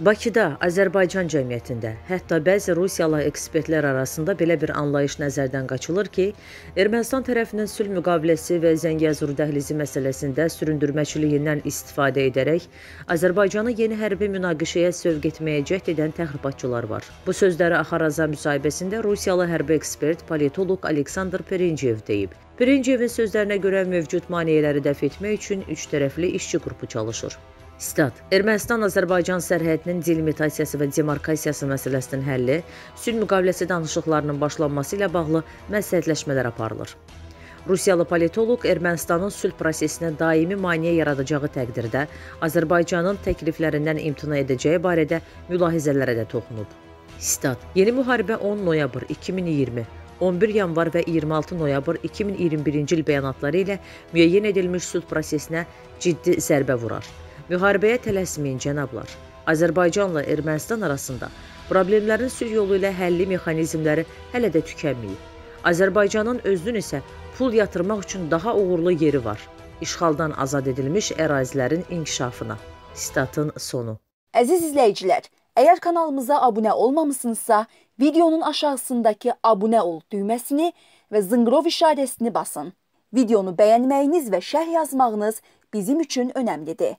Bakıda, Azərbaycan cəmiyyətində, hətta bəzi Rusiyalı ekspertlər arasında belə bir anlayış nəzərdən qaçılır ki, Ermənistan tərəfindən sülh müqaviləsi və Zəngəzur dəhlizi məsələsində süründürməçiliyindən istifadə edərək Azərbaycanı yeni hərbi münaqişəyə sövq etməyə cəhd edən təxribatçılar var. Bu sözləri Axaraza müsahibəsində Rusiyalı hərbi ekspert, politoloq Aleksandr Perincev deyib. Perinçevin sözlərinə görə mövcud maneələri dəf etmək üçün üç tərəfli işçi qrupu çalışır. Stat. Ermənistan-Azərbaycan sərhədinin delimitasiyası və demarkasiyası məsələsinin həlli, sülh müqaviləsi danışıqlarının başlanması ilə bağlı məsləhətləşmələr aparılır. Rusiyalı politoloq Ermənistanın sülh prosesinə daimi maneə yaradacağı təqdirdə Azərbaycanın təkliflərindən imtina edəcəyi barədə mülahizələrə də toxunub. Stat. Yeni müharibə 10 noyabr 2020 11 yanvar və 26 noyabr 2021-ci il bəyanatları ilə müəyyən edilmiş sülh prosesinə ciddi zərbə vurar. Müharibəyə tələsməyin cənablar. Azərbaycanla Ermənistan arasında problemlərin sülh yolu ilə həlli mexanizmləri hələ də tükənməyib. Azərbaycanın özünün isə pul yatırmaq üçün daha uğurlu yeri var. İşğaldan azad edilmiş ərazilərin inkişafına. Statın sonu. Əziz izləyicilər, əgər kanalımıza abunə olmamısınızsa, videonun aşağısındakı abunə ol düyməsini və zınqrov işarəsini basın. Videonu bəyənməyiniz və şərh yazmağınız bizim üçün önəmlidir.